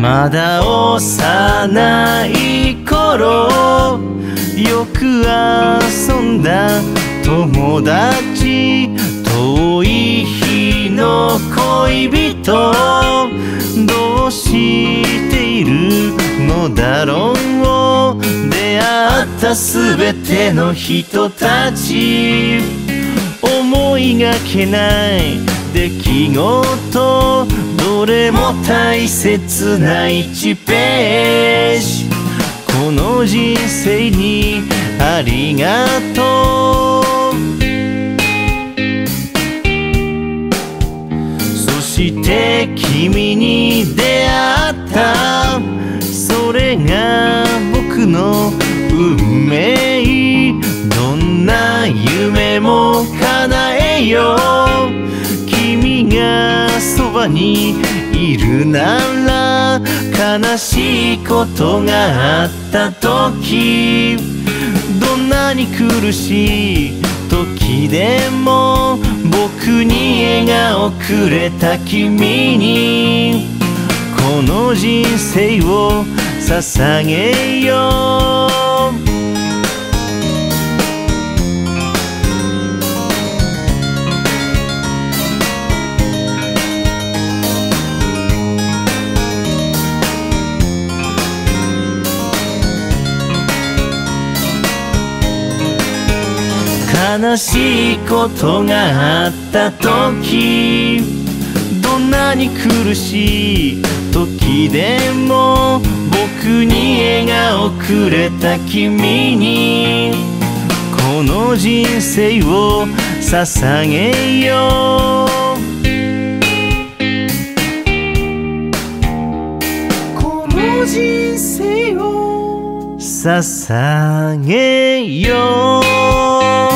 まだ幼い頃よく遊んだ友達遠い日の恋人どうしているのだろう出会ったすべての人たち。思いがけない出来事。どれも大切な1ページ。この人生にありがとうそして君に出会った。それが僕の運命。どんな夢も叶えよう。ばにいるなら悲しいことがあった時どんなに苦しい時でも僕に笑顔くれた君にこの人生を捧げよう。悲しいことがあった時どんなに苦しい時でも僕に笑顔くれた君にこの人生を捧げよう。この人生を捧げよう。